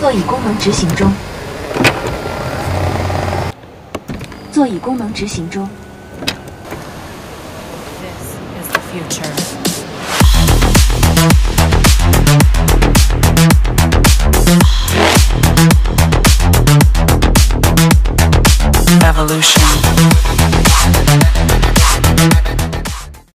座椅功能执行中。座椅功能执行中。